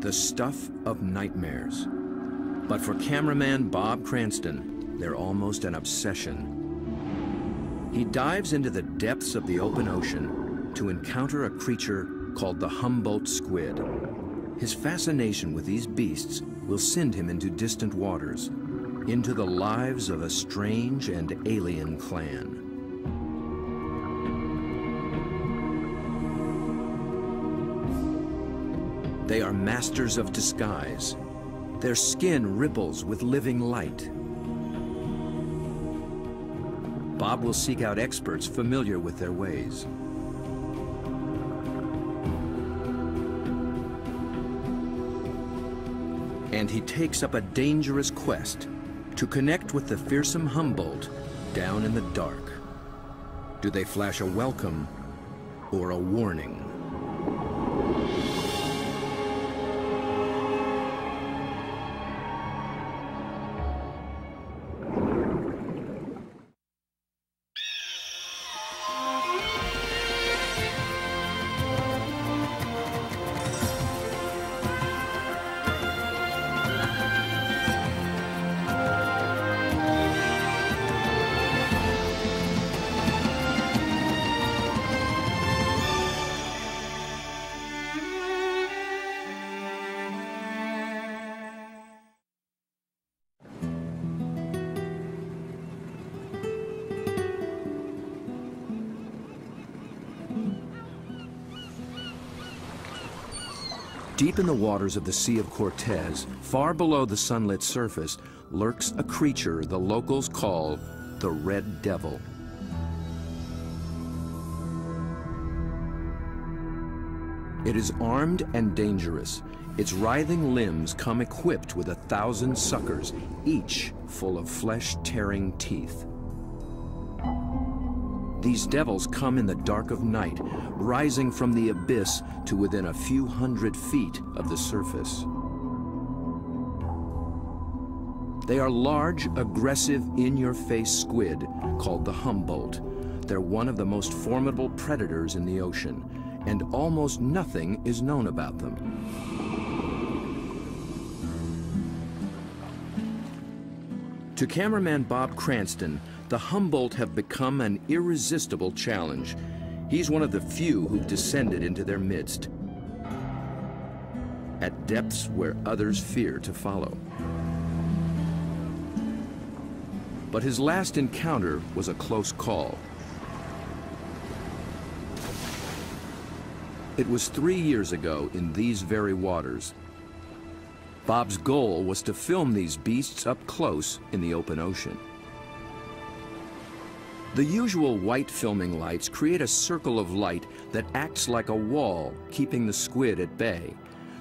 the stuff of nightmares. But for cameraman Bob Cranston, they're almost an obsession. He dives into the depths of the open ocean to encounter a creature called the Humboldt squid. His fascination with these beasts will send him into distant waters, into the lives of a strange and alien clan. They are masters of disguise. Their skin ripples with living light. Bob will seek out experts familiar with their ways. And he takes up a dangerous quest to connect with the fearsome Humboldt down in the dark. Do they flash a welcome or a warning? Deep in the waters of the Sea of Cortez, far below the sunlit surface, lurks a creature the locals call the Red Devil. It is armed and dangerous. Its writhing limbs come equipped with a thousand suckers, each full of flesh-tearing teeth. These devils come in the dark of night, rising from the abyss to within a few hundred feet of the surface. They are large, aggressive, in-your-face squid called the Humboldt. They're one of the most formidable predators in the ocean, and almost nothing is known about them. To cameraman Bob Cranston, the Humboldt have become an irresistible challenge. He's one of the few who've descended into their midst at depths where others fear to follow. But his last encounter was a close call. It was three years ago in these very waters. Bob's goal was to film these beasts up close in the open ocean. The usual white filming lights create a circle of light that acts like a wall, keeping the squid at bay.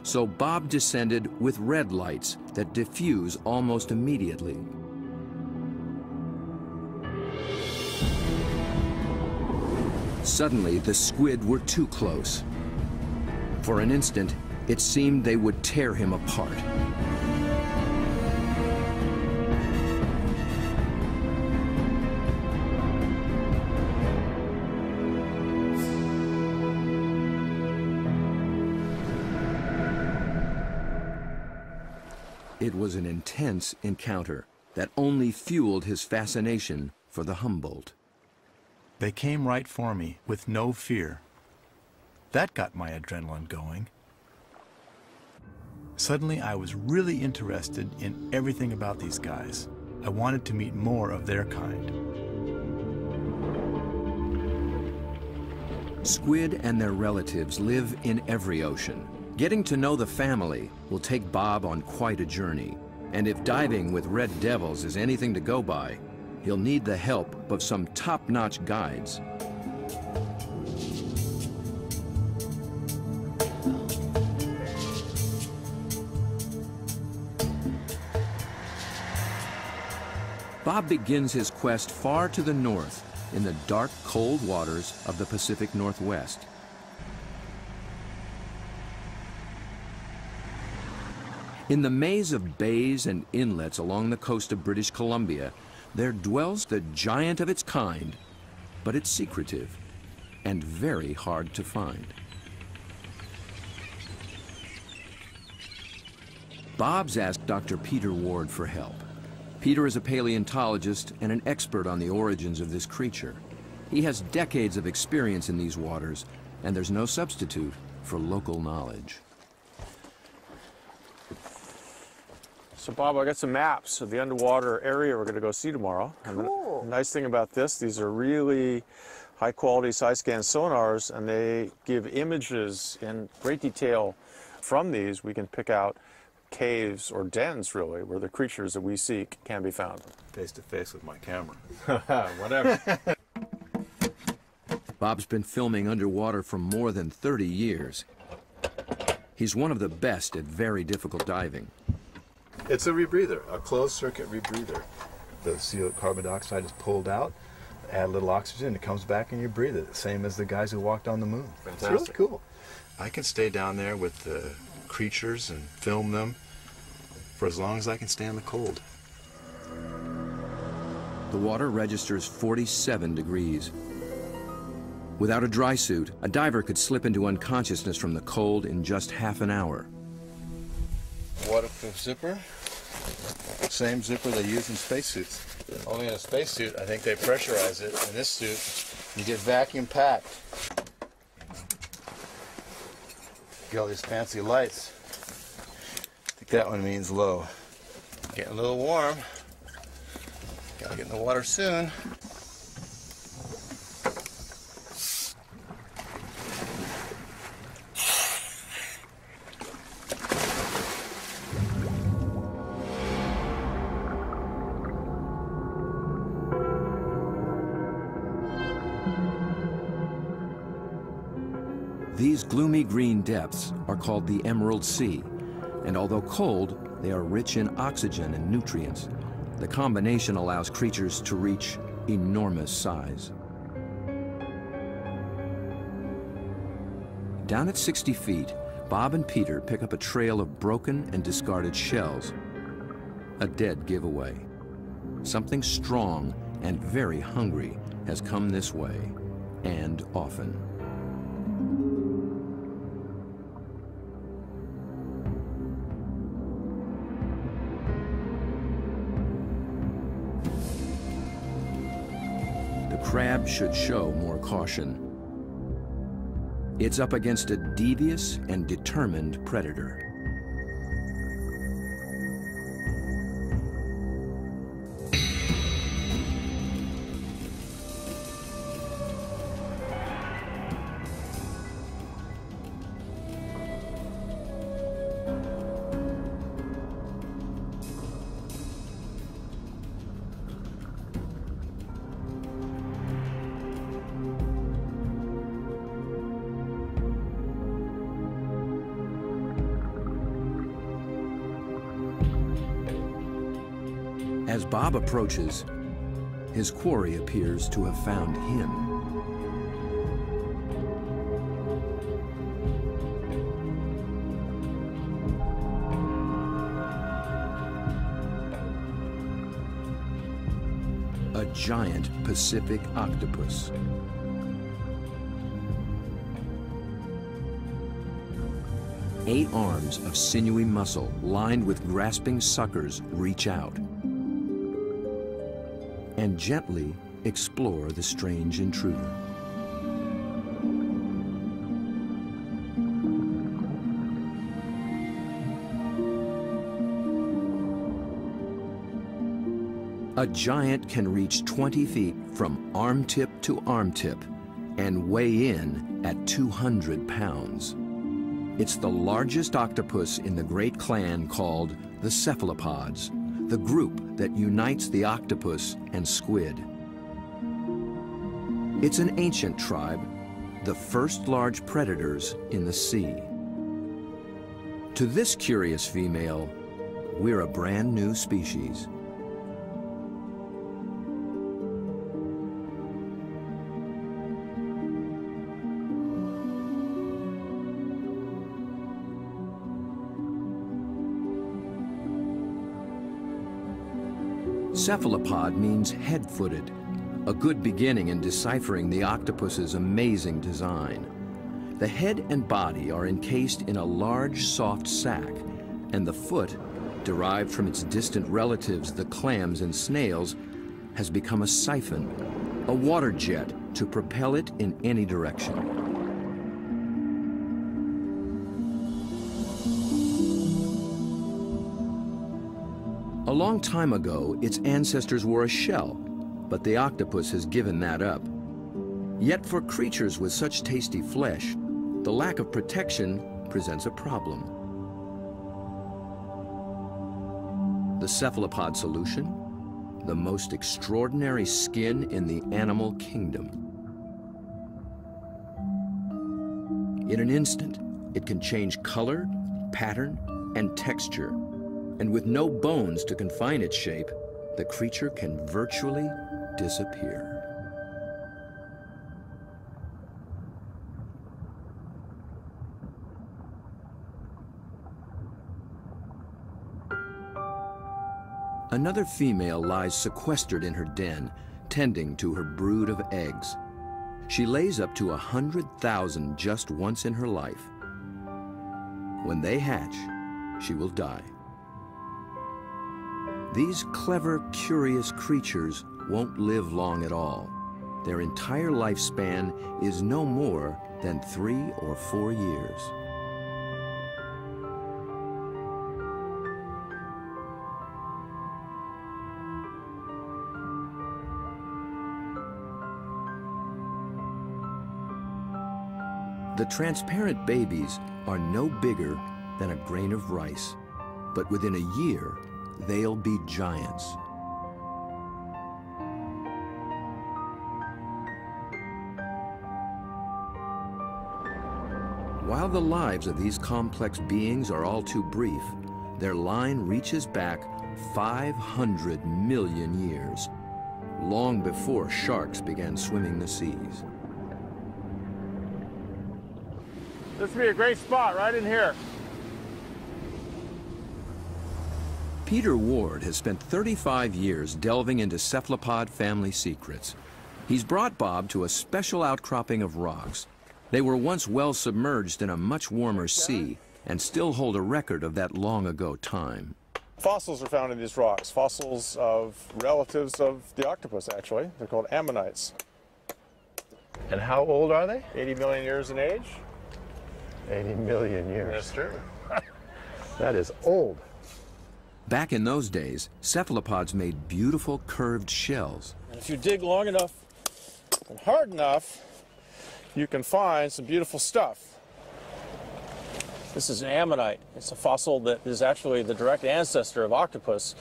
So Bob descended with red lights that diffuse almost immediately. Suddenly, the squid were too close. For an instant, it seemed they would tear him apart. It was an intense encounter that only fueled his fascination for the Humboldt. They came right for me with no fear. That got my adrenaline going. Suddenly, I was really interested in everything about these guys. I wanted to meet more of their kind. Squid and their relatives live in every ocean. Getting to know the family will take Bob on quite a journey. And if diving with red devils is anything to go by, he'll need the help of some top-notch guides. Bob begins his quest far to the north in the dark, cold waters of the Pacific Northwest. In the maze of bays and inlets along the coast of British Columbia, there dwells the giant of its kind, but it's secretive and very hard to find. Bob's asked Dr. Peter Ward for help. Peter is a paleontologist and an expert on the origins of this creature. He has decades of experience in these waters, and there's no substitute for local knowledge. So Bob, I got some maps of the underwater area we're going to go see tomorrow. Cool. And the nice thing about this, these are really high quality side scan sonars and they give images in great detail from these. We can pick out caves or dens really where the creatures that we seek can be found. Face to face with my camera. Whatever. Bob's been filming underwater for more than 30 years. He's one of the best at very difficult diving. It's a rebreather, a closed circuit rebreather. The CO carbon dioxide is pulled out, add a little oxygen, it comes back and you breathe it. Same as the guys who walked on the moon. It's really cool. I can stay down there with the creatures and film them for as long as I can stand the cold. The water registers 47 degrees. Without a dry suit, a diver could slip into unconsciousness from the cold in just half an hour. Waterproof zipper. Same zipper they use in spacesuits. Only in a spacesuit, I think they pressurize it. In this suit, you get vacuum packed. All these fancy lights. I think that one means low. Getting a little warm. Gotta get in the water soon. Gloomy green depths are called the Emerald Sea, and although cold, they are rich in oxygen and nutrients. The combination allows creatures to reach enormous size. Down at 60 feet, Bob and Peter pick up a trail of broken and discarded shells. A dead giveaway. Something strong and very hungry has come this way, and often. Should show more caution. It's up against a devious and determined predator. Approaches, his quarry appears to have found him. A giant Pacific octopus. Eight arms of sinewy muscle lined with grasping suckers reach out and gently explore the strange intruder. A giant can reach 20 feet from arm tip to arm tip and weigh in at 200 pounds. It's the largest octopus in the great clan called the cephalopods, the group that unites the octopus and squid. It's an ancient tribe, the first large predators in the sea. To this curious female, we're a brand new species. Cephalopod means head-footed, a good beginning in deciphering the octopus's amazing design. The head and body are encased in a large, soft sac, And the foot, derived from its distant relatives, the clams and snails, has become a siphon, a water jet to propel it in any direction. Long time ago, its ancestors were a shell, but the octopus has given that up. Yet for creatures with such tasty flesh, the lack of protection presents a problem. The cephalopod solution? The most extraordinary skin in the animal kingdom. In an instant, it can change color, pattern, and texture. And with no bones to confine its shape, the creature can virtually disappear. Another female lies sequestered in her den, tending to her brood of eggs. She lays up to a hundred thousand just once in her life. When they hatch, she will die. These clever, curious creatures won't live long at all. Their entire lifespan is no more than three or four years. The transparent babies are no bigger than a grain of rice, but within a year, they'll be giants. While the lives of these complex beings are all too brief, their line reaches back 500 million years, long before sharks began swimming the seas. This would be a great spot right in here. Peter Ward has spent 35 years delving into cephalopod family secrets. He's brought Bob to a special outcropping of rocks. They were once well submerged in a much warmer sea and still hold a record of that long ago time. Fossils are found in these rocks, fossils of relatives of the octopus, actually. They're called ammonites. And how old are they? 80 million years in age. 80 million years. That's true. That is old. Back in those days, cephalopods made beautiful curved shells. And if you dig long enough and hard enough, you can find some beautiful stuff. This is an ammonite. It's a fossil that is actually the direct ancestor of octopus.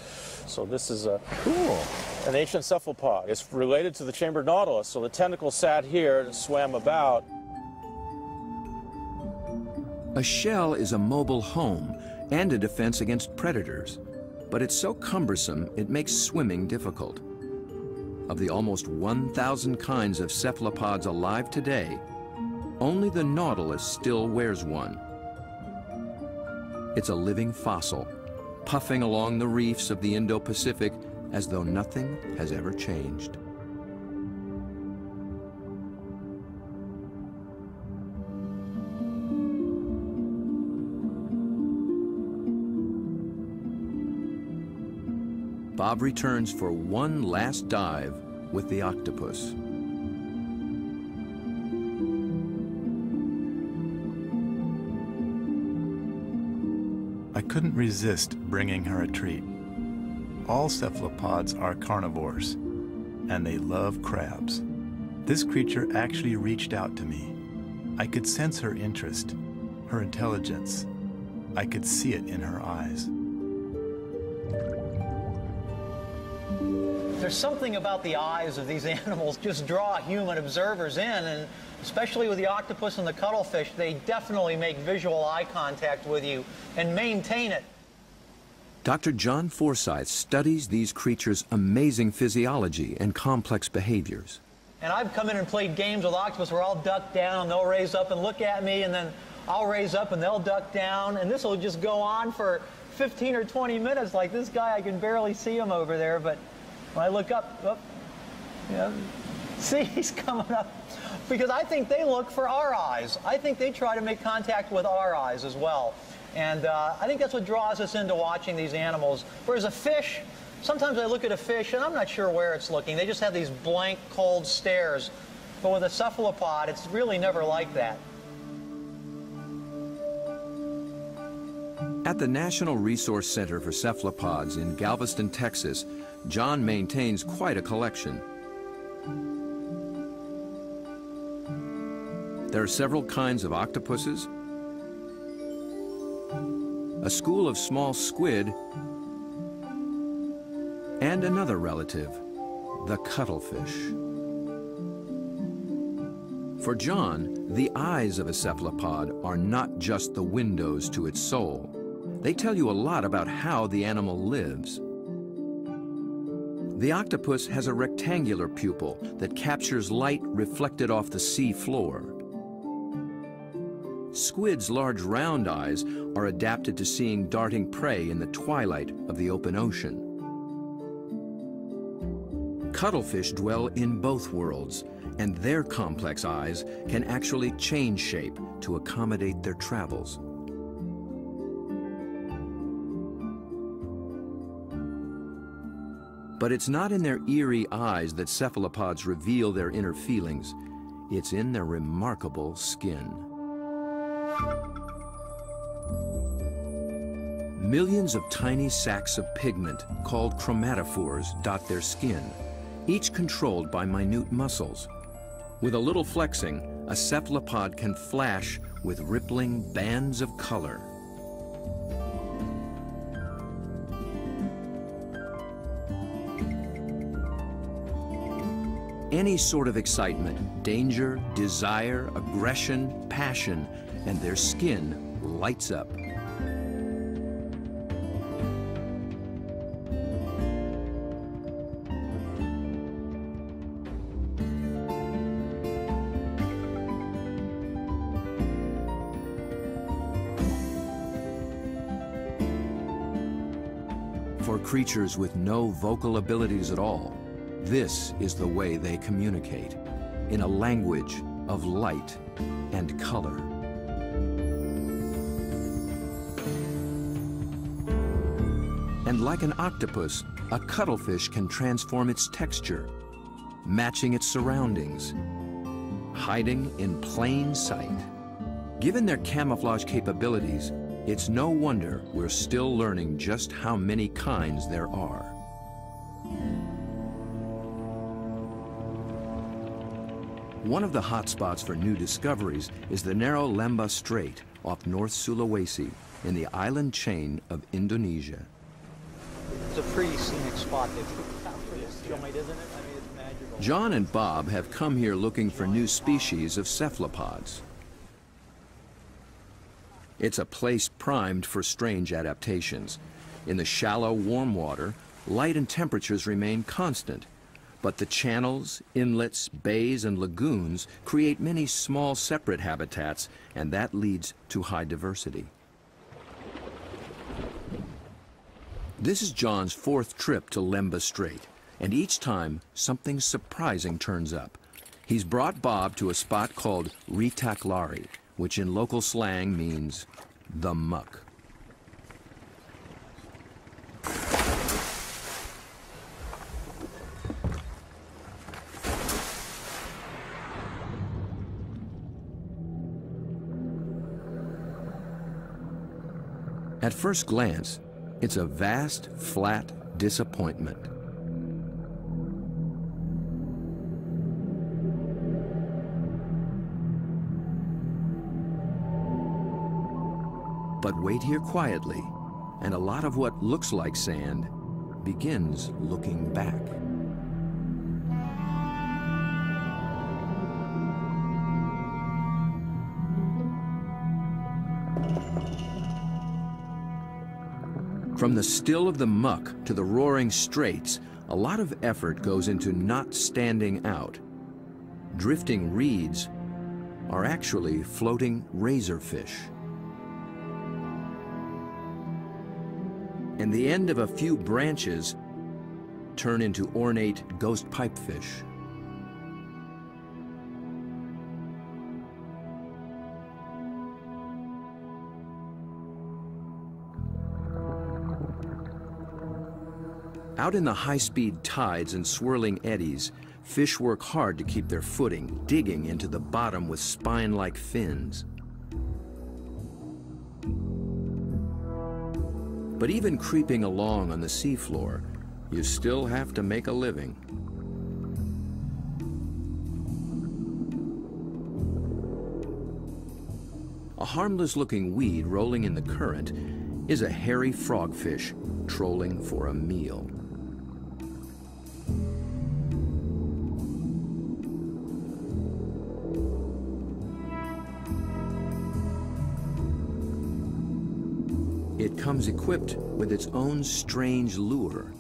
So this is a Cool. an ancient cephalopod. It's related to the chambered nautilus. So the tentacles sat here and swam about. A shell is a mobile home and a defense against predators, but it's so cumbersome it makes swimming difficult. Of the almost 1,000 kinds of cephalopods alive today, only the nautilus still wears one. It's a living fossil, puffing along the reefs of the Indo-Pacific as though nothing has ever changed. Bob returns for one last dive with the octopus. I couldn't resist bringing her a treat. All cephalopods are carnivores, and they love crabs. This creature actually reached out to me. I could sense her interest, her intelligence. I could see it in her eyes. There's something about the eyes of these animals just draw human observers in, and especially with the octopus and the cuttlefish, they definitely make visual eye contact with you and maintain it. Dr. John Forsythe studies these creatures' amazing physiology and complex behaviors. And I've come in and played games with octopus where I'll duck down and they'll raise up and look at me, and then I'll raise up and they'll duck down, and this will just go on for 15 or 20 minutes. Like this guy, I can barely see him over there, but when I look up, up yeah, see, he's coming up. Because I think they look for our eyes. I think they try to make contact with our eyes as well. And uh, I think that's what draws us into watching these animals. Whereas a fish, sometimes I look at a fish and I'm not sure where it's looking. They just have these blank, cold stares. But with a cephalopod, it's really never like that. At the National Resource Center for Cephalopods in Galveston, Texas, John maintains quite a collection. There are several kinds of octopuses, a school of small squid, and another relative, the cuttlefish. For John, the eyes of a cephalopod are not just the windows to its soul. They tell you a lot about how the animal lives. The octopus has a rectangular pupil that captures light reflected off the sea floor. Squid's large round eyes are adapted to seeing darting prey in the twilight of the open ocean. Cuttlefish dwell in both worlds, and their complex eyes can actually change shape to accommodate their travels. But it's not in their eerie eyes that cephalopods reveal their inner feelings. It's in their remarkable skin. Millions of tiny sacs of pigment, called chromatophores, dot their skin, each controlled by minute muscles. With a little flexing, a cephalopod can flash with rippling bands of color. Any sort of excitement, danger, desire, aggression, passion, and their skin lights up. For creatures with no vocal abilities at all, this is the way they communicate, in a language of light and color. And like an octopus, a cuttlefish can transform its texture, matching its surroundings, hiding in plain sight. Given their camouflage capabilities, it's no wonder we're still learning just how many kinds there are. One of the hotspots for new discoveries is the narrow Lembeh Strait off North Sulawesi in the island chain of Indonesia. It's a pretty scenic spot. They put out for this joint, isn't it? I mean, it's magical. John and Bob have come here looking for new species of cephalopods. It's a place primed for strange adaptations. In the shallow, warm water, light and temperatures remain constant, but the channels, inlets, bays, and lagoons create many small separate habitats, and that leads to high diversity. This is John's fourth trip to Lembeh Strait, and each time something surprising turns up. He's brought Bob to a spot called Ritaklari, which in local slang means the muck. First glance, it's a vast, flat disappointment. But wait here quietly, and a lot of what looks like sand begins looking back. The still of the muck to the roaring straits, a lot of effort goes into not standing out. Drifting reeds are actually floating razorfish. And the end of a few branches turn into ornate ghost pipefish. Out in the high-speed tides and swirling eddies, fish work hard to keep their footing, digging into the bottom with spine-like fins. But even creeping along on the seafloor, you still have to make a living. A harmless-looking weed rolling in the current is a hairy frogfish trolling for a meal. Comes equipped with its own strange lure.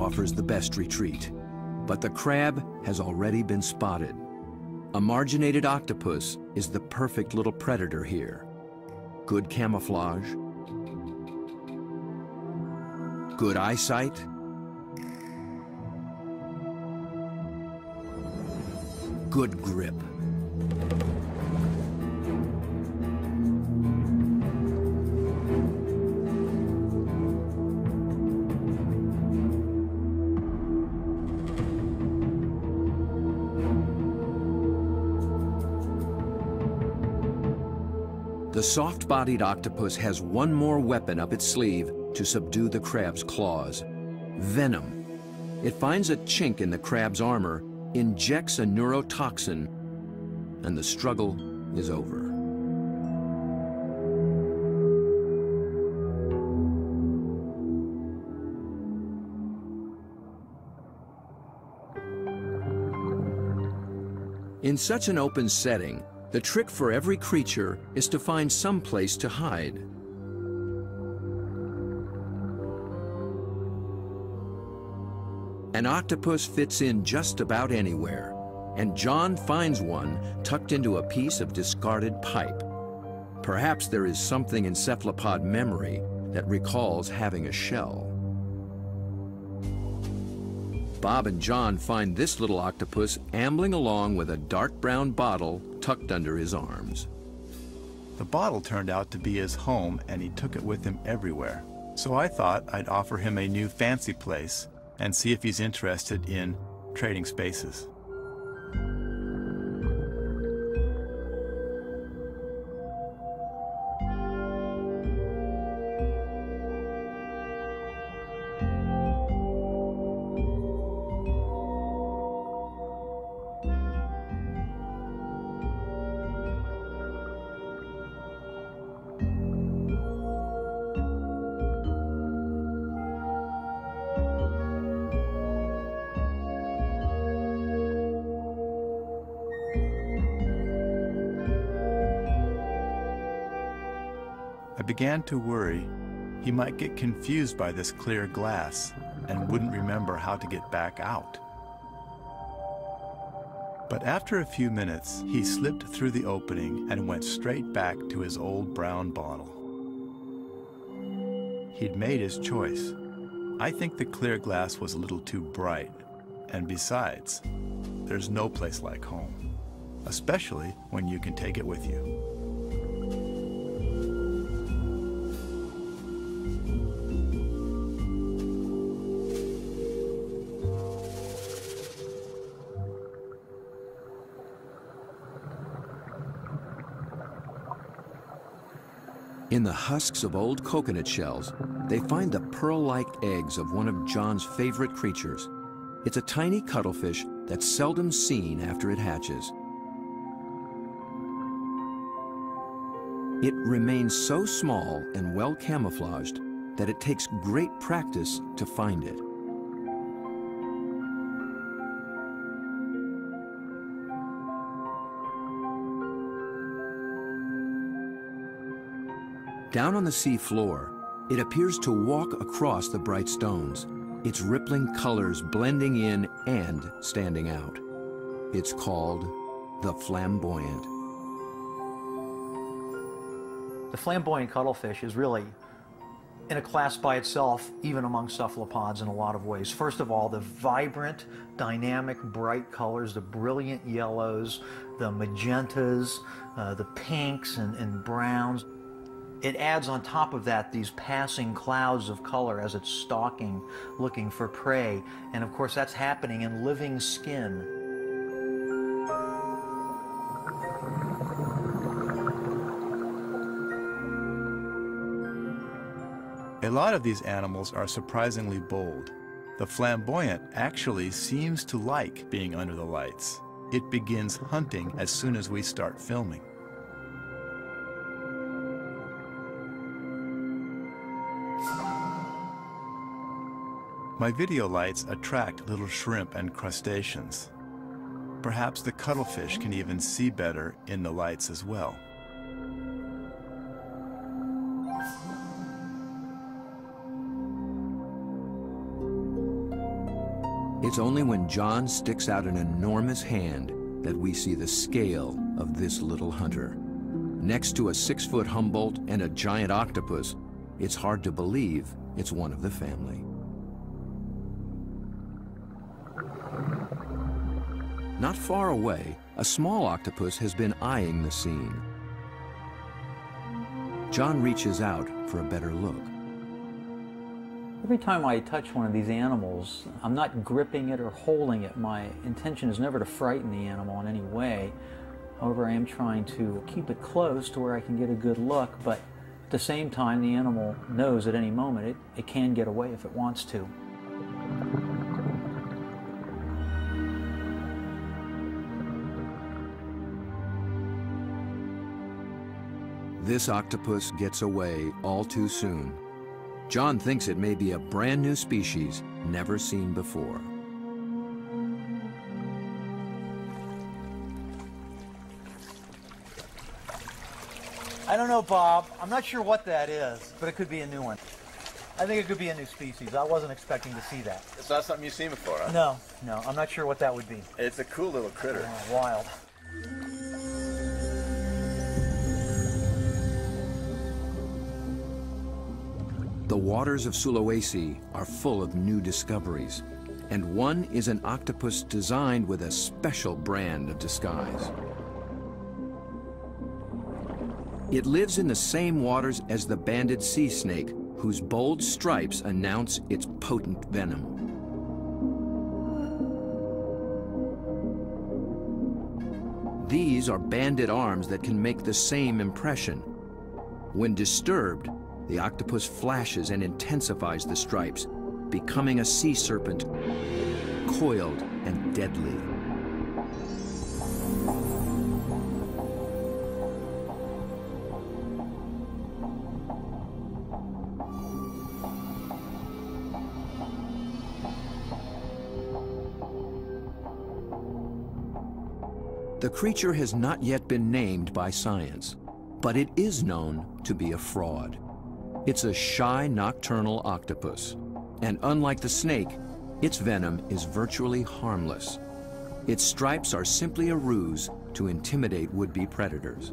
Offers the best retreat, but the crab has already been spotted. A marginated octopus is the perfect little predator here. Good camouflage, good eyesight, good grip. The soft-bodied octopus has one more weapon up its sleeve to subdue the crab's claws. Venom. It finds a chink in the crab's armor, injects a neurotoxin, and the struggle is over. In such an open setting, the trick for every creature is to find some place to hide. An octopus fits in just about anywhere, and John finds one tucked into a piece of discarded pipe. Perhaps there is something in cephalopod memory that recalls having a shell. Bob and John find this little octopus ambling along with a dark brown bottle tucked under his arms. The bottle turned out to be his home and he took it with him everywhere. So I thought I'd offer him a new fancy place and see if he's interested in trading spaces. Began to worry he might get confused by this clear glass and wouldn't remember how to get back out. But after a few minutes, he slipped through the opening and went straight back to his old brown bottle. He'd made his choice. I think the clear glass was a little too bright, and besides, there's no place like home, especially when you can take it with you. The husks of old coconut shells, they find the pearl-like eggs of one of John's favorite creatures. It's a tiny cuttlefish that's seldom seen after it hatches. It remains so small and well camouflaged that it takes great practice to find it. Down on the sea floor, it appears to walk across the bright stones, its rippling colors blending in and standing out. It's called the flamboyant. The flamboyant cuttlefish is really in a class by itself, even among cephalopods in a lot of ways. First of all, the vibrant, dynamic, bright colors, the brilliant yellows, the magentas, uh, the pinks and, and browns. It adds on top of that these passing clouds of color as it's stalking, looking for prey. And of course, that's happening in living skin. A lot of these animals are surprisingly bold. The flamboyant actually seems to like being under the lights. It begins hunting as soon as we start filming. My video lights attract little shrimp and crustaceans. Perhaps the cuttlefish can even see better in the lights as well. It's only when John sticks out an enormous hand that we see the scale of this little hunter. Next to a six-foot Humboldt and a giant octopus, it's hard to believe it's one of the family. Not far away, a small octopus has been eyeing the scene. John reaches out for a better look. Every time I touch one of these animals, I'm not gripping it or holding it. My intention is never to frighten the animal in any way. However, I am trying to keep it close to where I can get a good look, but at the same time, the animal knows at any moment it, it can get away if it wants to. This octopus gets away all too soon. John thinks it may be a brand new species never seen before. I don't know, Bob. I'm not sure what that is, but it could be a new one. I think it could be a new species. I wasn't expecting to see that. It's not something you've seen before, huh? No, no, I'm not sure what that would be. It's a cool little critter. Oh, wild. The waters of Sulawesi are full of new discoveries, and one is an octopus designed with a special brand of disguise. It lives in the same waters as the banded sea snake, whose bold stripes announce its potent venom. These are banded arms that can make the same impression. When disturbed, the octopus flashes and intensifies the stripes, becoming a sea serpent, coiled and deadly. The creature has not yet been named by science, but it is known to be a fraud. It's a shy nocturnal octopus, and unlike the snake, its venom is virtually harmless. Its stripes are simply a ruse to intimidate would-be predators.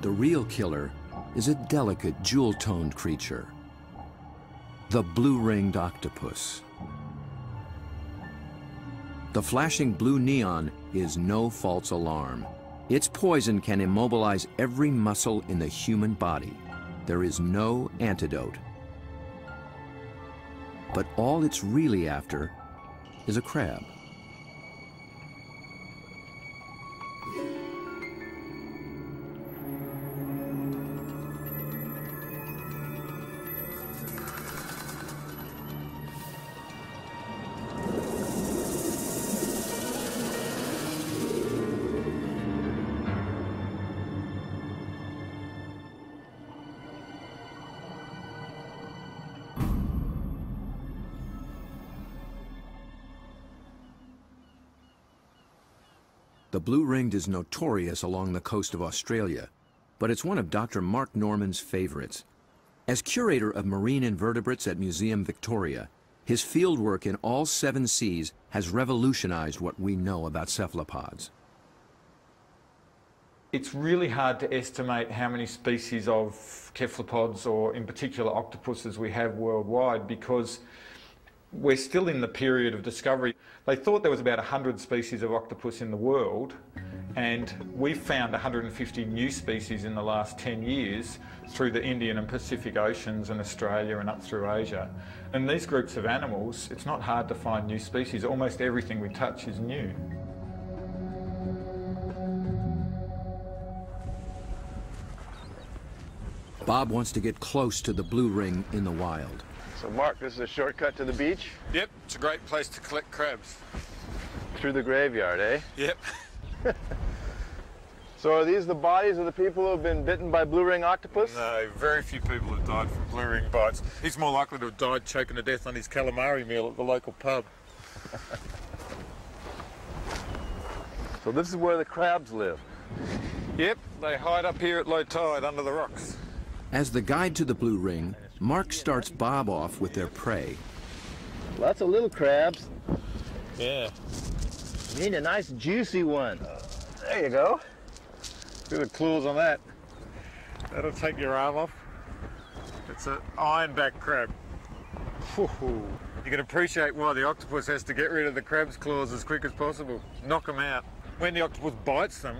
The real killer is a delicate jewel-toned creature, the blue-ringed octopus. The flashing blue neon is no false alarm. Its poison can immobilize every muscle in the human body. There is no antidote. But all it's really after is a crab. The blue ringed is notorious along the coast of Australia, but it's one of Dr. Mark Norman's favorites. As curator of marine invertebrates at Museum Victoria, his fieldwork in all seven seas has revolutionized what we know about cephalopods. It's really hard to estimate how many species of cephalopods or in particular octopuses we have worldwide because we're still in the period of discovery. They thought there was about 100 species of octopus in the world and we've found 150 new species in the last 10 years through the Indian and Pacific Oceans and Australia and up through Asia. And these groups of animals, it's not hard to find new species. Almost everything we touch is new. Bob wants to get close to the blue ring in the wild. So Mark, this is a shortcut to the beach? Yep, it's a great place to collect crabs. Through the graveyard, eh? Yep. so are these the bodies of the people who have been bitten by blue ring octopus? No, very few people have died from blue ring bites. He's more likely to have died choking to death on his calamari meal at the local pub. so this is where the crabs live? Yep, they hide up here at low tide under the rocks. As the guide to the blue ring, Mark starts Bob off with their prey. Lots of little crabs. Yeah. You need a nice juicy one. There you go. Look at the claws on that. That'll take your arm off. It's an ironback crab. You can appreciate why the octopus has to get rid of the crab's claws as quick as possible. Knock them out. When the octopus bites them,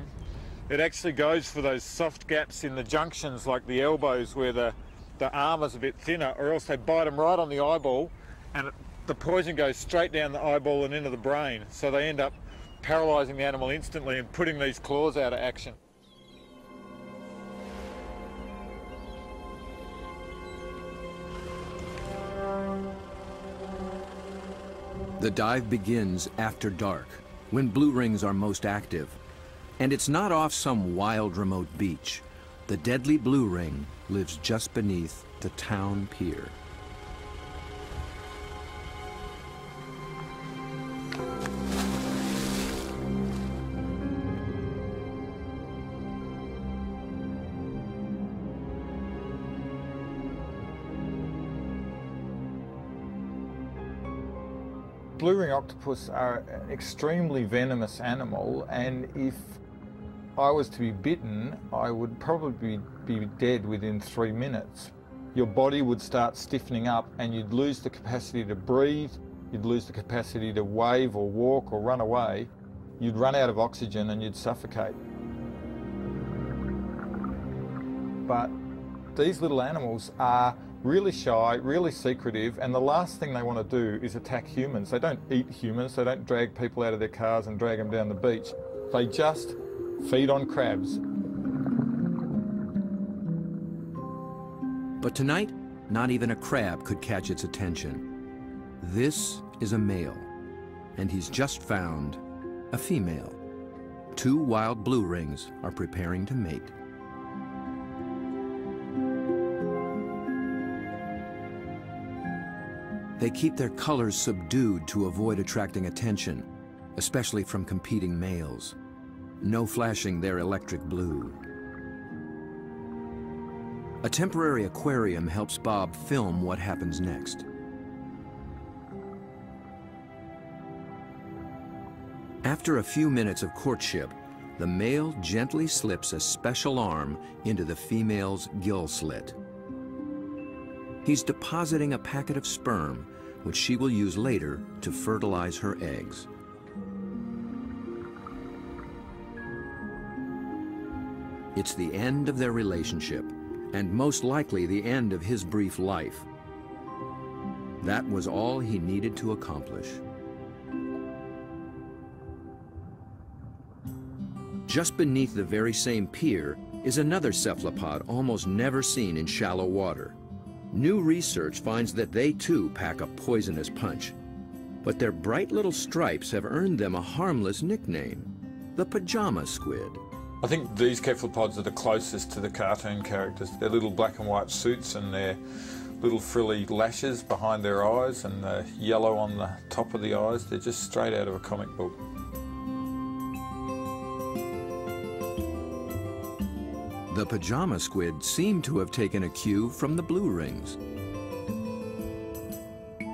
it actually goes for those soft gaps in the junctions like the elbows where the, the arm is a bit thinner or else they bite them right on the eyeball and it, the poison goes straight down the eyeball and into the brain. So they end up paralysing the animal instantly and putting these claws out of action. The dive begins after dark, when blue rings are most active. And it's not off some wild remote beach. The deadly blue ring lives just beneath the town pier. Blue ring octopus are an extremely venomous animal and if I was to be bitten, I would probably be dead within three minutes. Your body would start stiffening up and you'd lose the capacity to breathe, you'd lose the capacity to wave or walk or run away, you'd run out of oxygen and you'd suffocate. But these little animals are really shy, really secretive, and the last thing they want to do is attack humans. They don't eat humans, they don't drag people out of their cars and drag them down the beach. They just feed on crabs. But tonight, not even a crab could catch its attention. This is a male, and he's just found a female. Two wild blue rings are preparing to mate. They keep their colors subdued to avoid attracting attention, especially from competing males no flashing their electric blue. A temporary aquarium helps Bob film what happens next. After a few minutes of courtship, the male gently slips a special arm into the female's gill slit. He's depositing a packet of sperm, which she will use later to fertilize her eggs. It's the end of their relationship, and most likely the end of his brief life. That was all he needed to accomplish. Just beneath the very same pier is another cephalopod almost never seen in shallow water. New research finds that they too pack a poisonous punch. But their bright little stripes have earned them a harmless nickname, the pajama squid. I think these cephalopods are the closest to the cartoon characters. Their little black and white suits and their little frilly lashes behind their eyes and the yellow on the top of the eyes, they're just straight out of a comic book. The pajama squid seem to have taken a cue from the blue rings.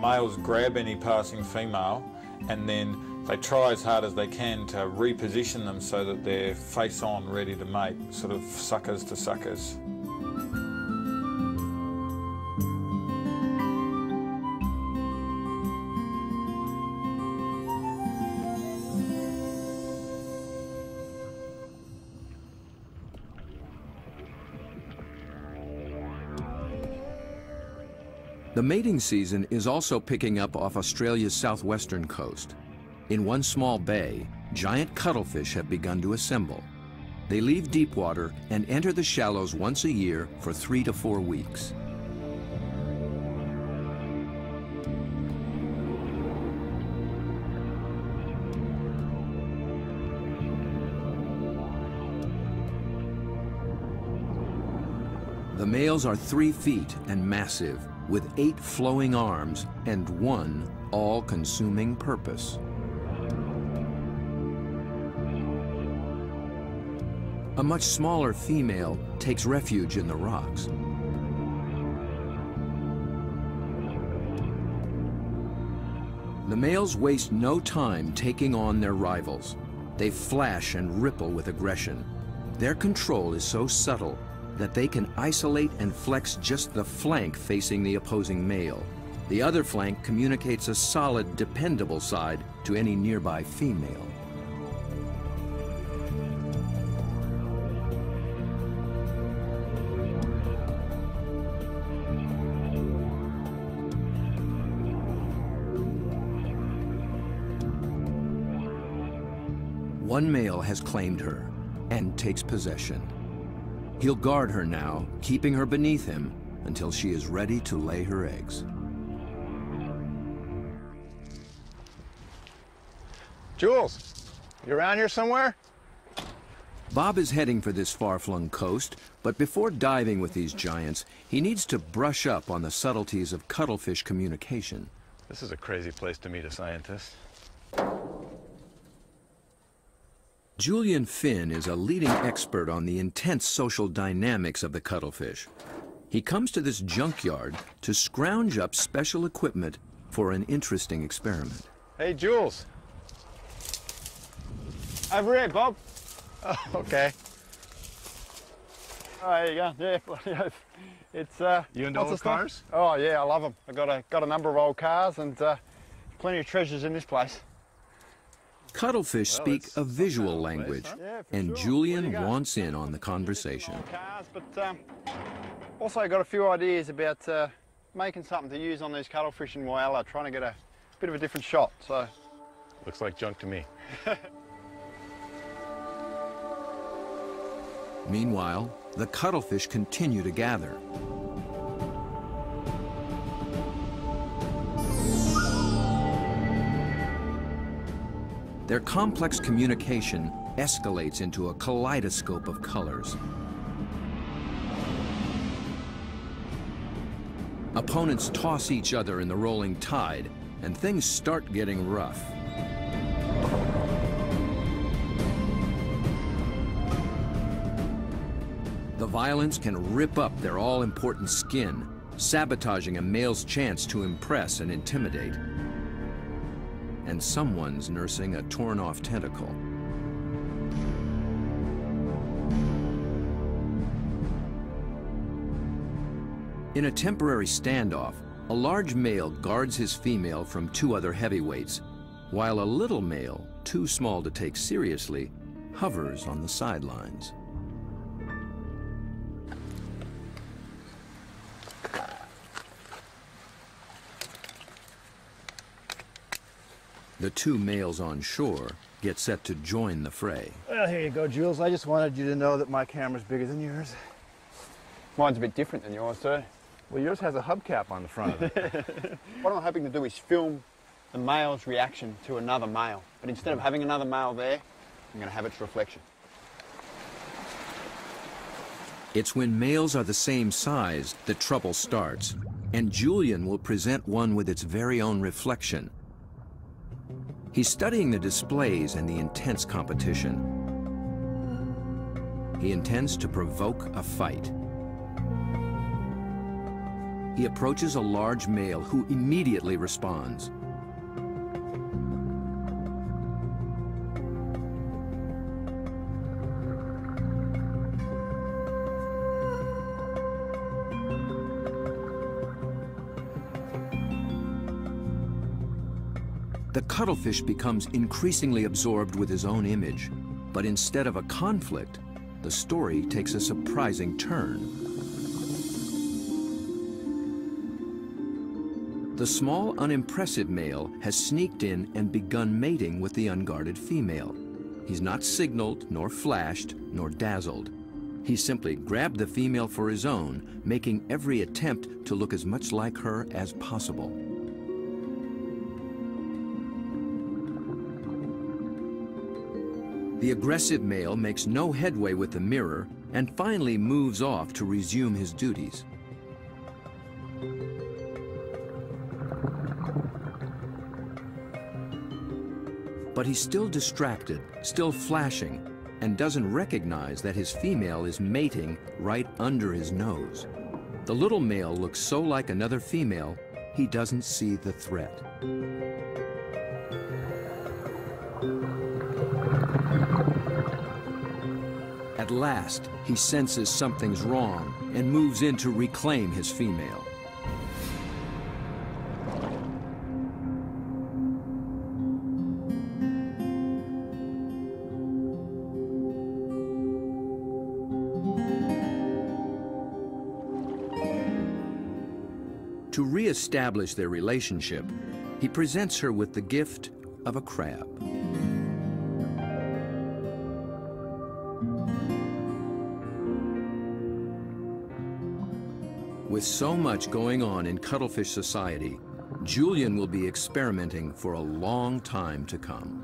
Males grab any passing female and then they try as hard as they can to reposition them so that they're face on ready to mate, sort of suckers to suckers. The mating season is also picking up off Australia's southwestern coast. In one small bay, giant cuttlefish have begun to assemble. They leave deep water and enter the shallows once a year for three to four weeks. The males are three feet and massive, with eight flowing arms and one all-consuming purpose. A much smaller female takes refuge in the rocks. The males waste no time taking on their rivals. They flash and ripple with aggression. Their control is so subtle that they can isolate and flex just the flank facing the opposing male. The other flank communicates a solid, dependable side to any nearby female. One male has claimed her and takes possession. He'll guard her now, keeping her beneath him until she is ready to lay her eggs. Jules, you around here somewhere? Bob is heading for this far-flung coast, but before diving with these giants, he needs to brush up on the subtleties of cuttlefish communication. This is a crazy place to meet a scientist. Julian Finn is a leading expert on the intense social dynamics of the cuttlefish. He comes to this junkyard to scrounge up special equipment for an interesting experiment. Hey, Jules. Over here, Bob. Oh, okay. Oh, there you go. Yeah, yeah. It's uh. You into lots old of stuff. cars? Oh yeah, I love them. I got a got a number of old cars and uh, plenty of treasures in this place. Cuttlefish Well, speak a visual kind of place, language, huh? Yeah, and sure. Julian wants in on the conversation. Old cars, but um, also got a few ideas about uh, making something to use on these cuttlefish in Whyalla, trying to get a bit of a different shot. So Looks like junk to me. Meanwhile, the cuttlefish continue to gather. Their complex communication escalates into a kaleidoscope of colors. Opponents toss each other in the rolling tide, and things start getting rough. The violence can rip up their all-important skin, sabotaging a male's chance to impress and intimidate. And someone's nursing a torn-off tentacle. In a temporary standoff, a large male guards his female from two other heavyweights, while a little male, too small to take seriously, hovers on the sidelines. The two males on shore get set to join the fray. well, here you go, Jules. I just wanted you to know that my camera's bigger than yours. Mine's a bit different than yours, too. Well, yours has a hubcap on the front of it. What I'm hoping to do is film the male's reaction to another male. But instead of having another male there, I'm going to have its reflection. It's when males are the same size that trouble starts, and Julian will present one with its very own reflection. He's studying the displays and the intense competition. He intends to provoke a fight. He approaches a large male who immediately responds. Cuttlefish becomes increasingly absorbed with his own image, but instead of a conflict, the story takes a surprising turn. The small, unimpressive male has sneaked in and begun mating with the unguarded female. He's not signaled, nor flashed, nor dazzled. He simply grabbed the female for his own, making every attempt to look as much like her as possible. The aggressive male makes no headway with the mirror and finally moves off to resume his duties. But he's still distracted, still flashing, and doesn't recognize that his female is mating right under his nose. The little male looks so like another female, he doesn't see the threat. At last, he senses something's wrong and moves in to reclaim his female. To re-establish their relationship, he presents her with the gift of a crab. So much going on in cuttlefish society, Julian will be experimenting for a long time to come.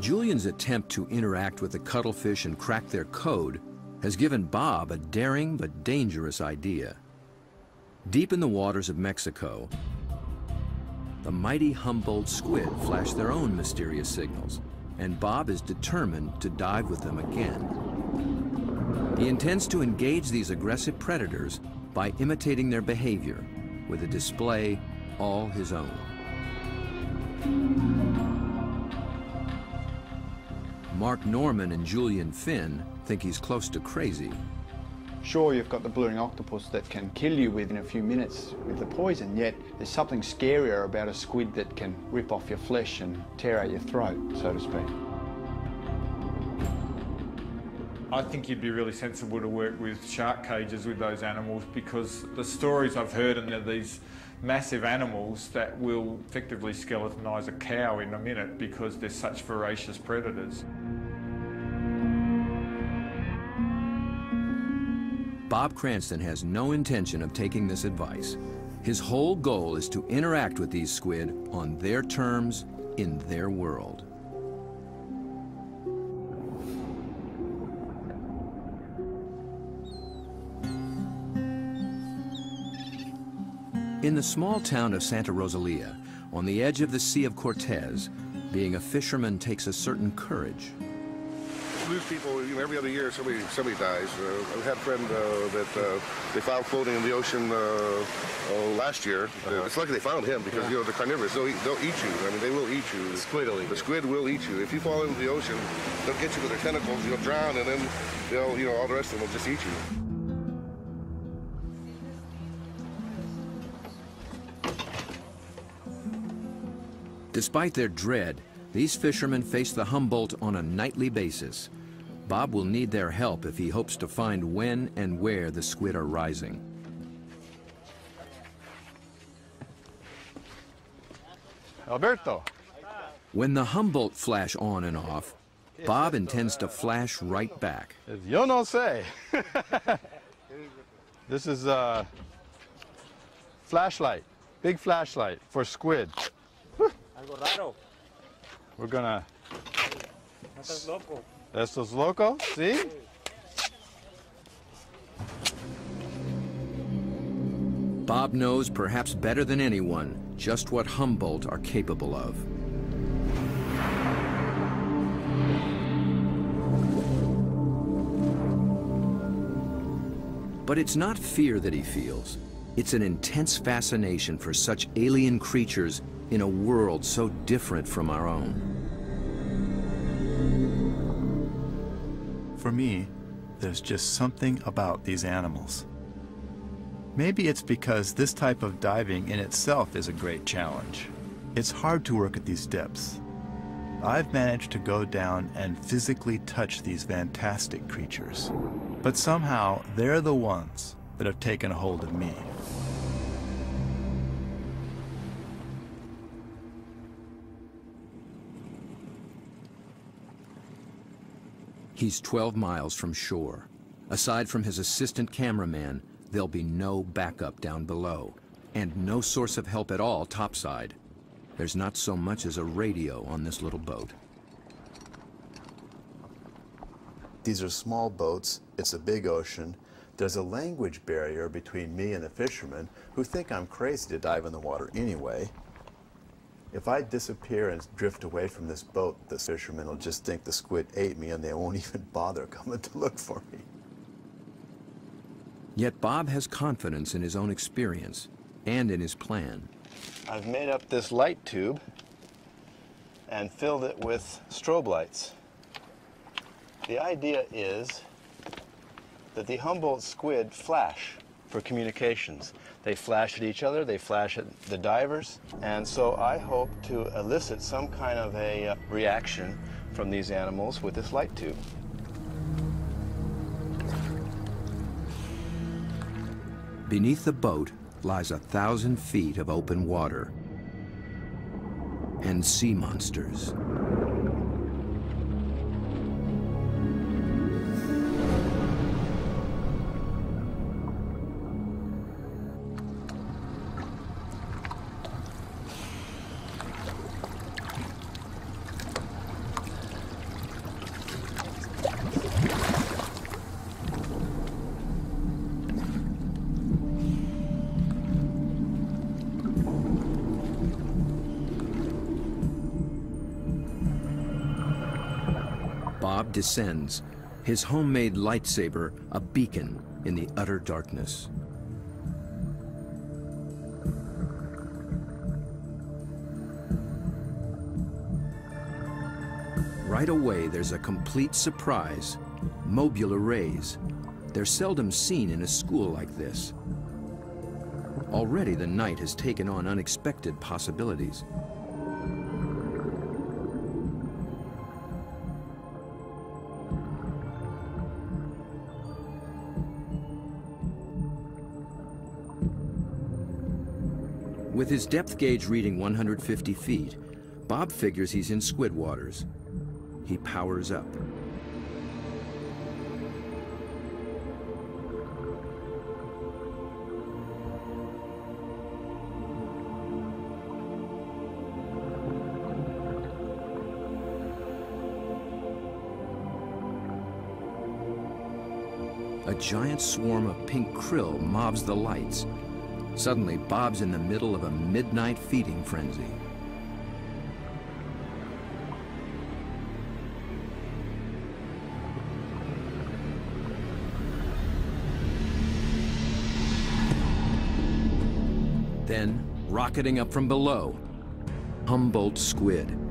Julian's attempt to interact with the cuttlefish and crack their code has given Bob a daring but dangerous idea. Deep in the waters of Mexico, the mighty Humboldt squid flash their own mysterious signals, and Bob is determined to dive with them again. He intends to engage these aggressive predators by imitating their behavior with a display all his own. Mark Norman and Julian Finn think he's close to crazy. Sure, you've got the blue ring octopus that can kill you within a few minutes with the poison, yet there's something scarier about a squid that can rip off your flesh and tear out your throat, so to speak. I think you'd be really sensible to work with shark cages with those animals because the stories I've heard and they're these massive animals that will effectively skeletonise a cow in a minute because they're such voracious predators. Bob Cranston has no intention of taking this advice. His whole goal is to interact with these squid on their terms, in their world. In the small town of Santa Rosalia, on the edge of the Sea of Cortez, being a fisherman takes a certain courage. Lose people you know, every other year. Somebody somebody dies. Uh, I had a friend uh, that uh, they found floating in the ocean uh, uh, last year. Uh-huh. It's lucky they found him because you know they're carnivorous. They'll eat, they'll eat you. I mean, they will eat you. The squid will eat The you. squid will eat you. If you fall into the ocean, they'll get you with their tentacles. You'll drown, and then they'll you know all the rest of them will just eat you. Despite their dread, these fishermen face the Humboldt on a nightly basis. Bob will need their help if he hopes to find when and where the squid are rising. Alberto. When the Humboldt flash on and off, Bob intends to flash right back. Yo no sé. this is a flashlight, big flashlight for squid. Algo raro. We're gonna No estás loco. Estos loco, see? Bob knows perhaps better than anyone just what Humboldt are capable of. But it's not fear that he feels. It's an intense fascination for such alien creatures in a world so different from our own. For me, there's just something about these animals. Maybe it's because this type of diving in itself is a great challenge. It's hard to work at these depths. I've managed to go down and physically touch these fantastic creatures. But somehow, they're the ones that have taken a hold of me. He's 12 miles from shore. Aside from his assistant cameraman, there'll be no backup down below, and no source of help at all topside. There's not so much as a radio on this little boat. These are small boats. It's a big ocean. There's a language barrier between me and the fishermen who think I'm crazy to dive in the water anyway. If I disappear and drift away from this boat, the fishermen will just think the squid ate me and they won't even bother coming to look for me. Yet Bob has confidence in his own experience and in his plan. I've made up this light tube and filled it with strobe lights. The idea is that the Humboldt squid flash for communications. They flash at each other, they flash at the divers, and so I hope to elicit some kind of a uh, reaction from these animals with this light tube. Beneath the boat lies a thousand feet of open water and sea monsters. Descends, his homemade lightsaber a beacon in the utter darkness. Right away, there's a complete surprise. Mobula rays. They're seldom seen in a school like this. Already the night has taken on unexpected possibilities. With his depth gauge reading 150 feet, Bob figures he's in squid waters. He powers up. A giant swarm of pink krill mobs the lights. Suddenly, Bob's in the middle of a midnight feeding frenzy. Then, rocketing up from below, Humboldt squid.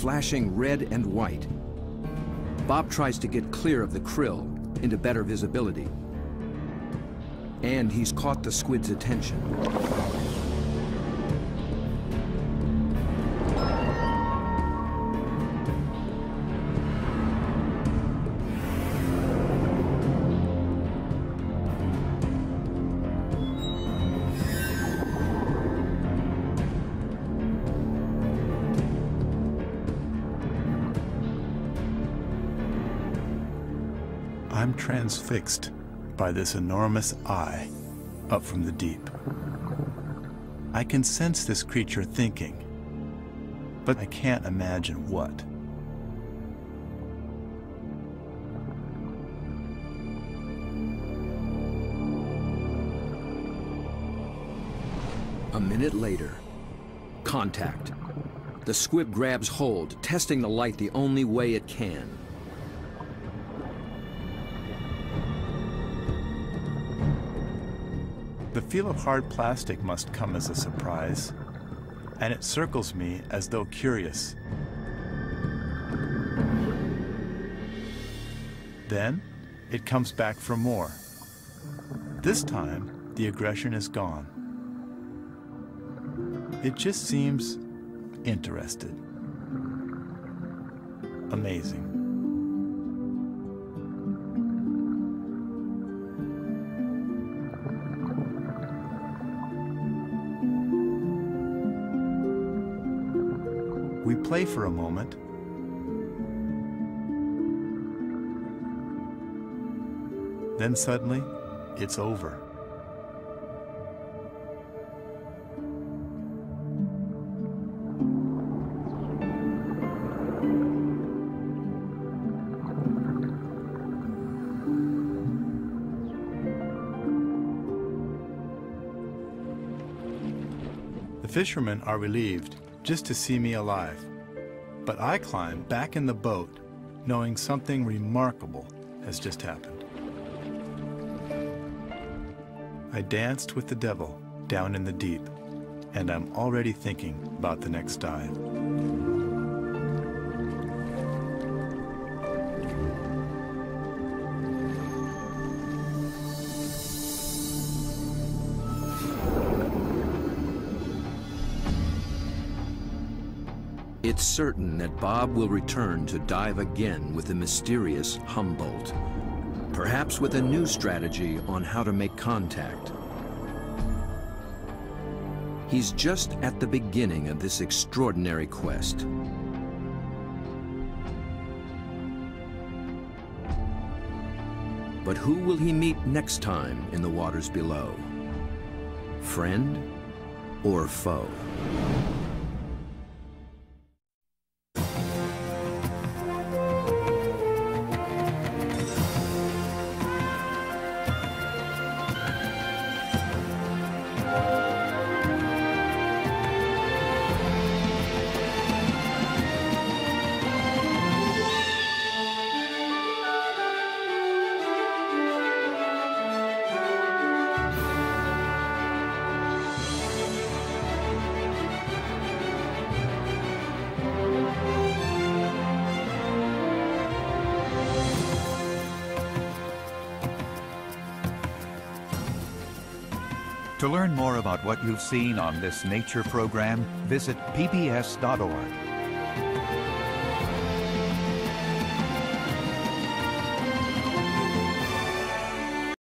Flashing red and white. Bob tries to get clear of the krill into better visibility. And he's caught the squid's attention. Transfixed by this enormous eye up from the deep. I can sense this creature thinking, but I can't imagine what. A minute later, contact. The squid grabs hold, testing the light the only way it can. Feel of hard plastic must come as a surprise, and it circles me as though curious. Then, it comes back for more. This time, the aggression is gone. It just seems interested. Amazing. Play for a moment. Then suddenly, it's over. The fishermen are relieved just to see me alive. But I climb back in the boat knowing something remarkable has just happened. I danced with the devil down in the deep, and I'm already thinking about the next dive. It's certain that Bob will return to dive again with the mysterious Humboldt. Perhaps with a new strategy on how to make contact. He's just at the beginning of this extraordinary quest. But who will he meet next time in the waters below? Friend or foe? You've seen on this nature program, visit pbs.org.